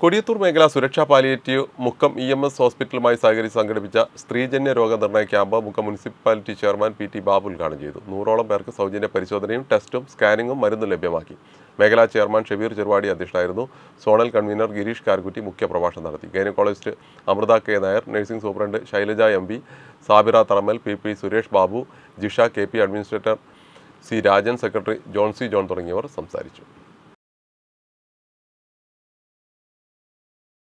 കൊടിയത്തൂർ മേഖല സുരക്ഷാ palliative Mukkam E M S ഹോസ്പിറ്റലുമായി സഹകരിച്ച് സംഘടിപ്പിച്ച സ്ത്രീജന്യ രോഗനിർണയ camp Mukkam municipality chairman P T Babu ഉദ്ഘാടനം ചെയ്തു. നൂറോളം പേർക്ക് സൗജന്യ പരിശോധനയും ടെസ്റ്റും സ്കാനിങ്ങും മരുന്നും ലഭ്യമാക്കി. മേഖലാ ചെയർമാൻ ഷബീർ ചെറുവാടി അധ്യക്ഷനായിരുന്നു. സോണൽ കൺവീനർ ഗിരീഷ് കാർകുറ്റി മുഖ്യപ്രഭാഷണം നടത്തി. Gynaecologist Amrutha K Nair nursing superintendent Shailaja M P Sabira Tharamal P P Suresh Babu Jisha K P administrator C Rajan secretary John C John തുടങ്ങിയവർ സംസാരിച്ചു.